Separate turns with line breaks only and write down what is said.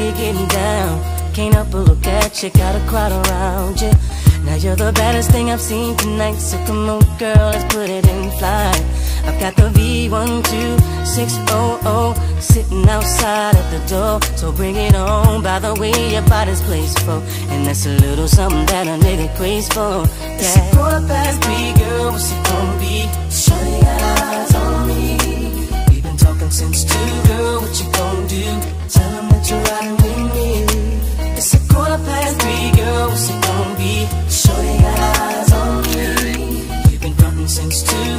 you're getting down. Can't help but look at you, got a crowd around you. Now you're the baddest thing I've seen tonight, so come on, girl, let's put it in flight. I've got the V12600 sitting outside at the door, so bring it on. By the way, your body's placed for, and that's a little something that a nigga craves for. Yeah. It's quarter past three, It's a quarter past three, girl. to be? Eyes on me. We've been since two.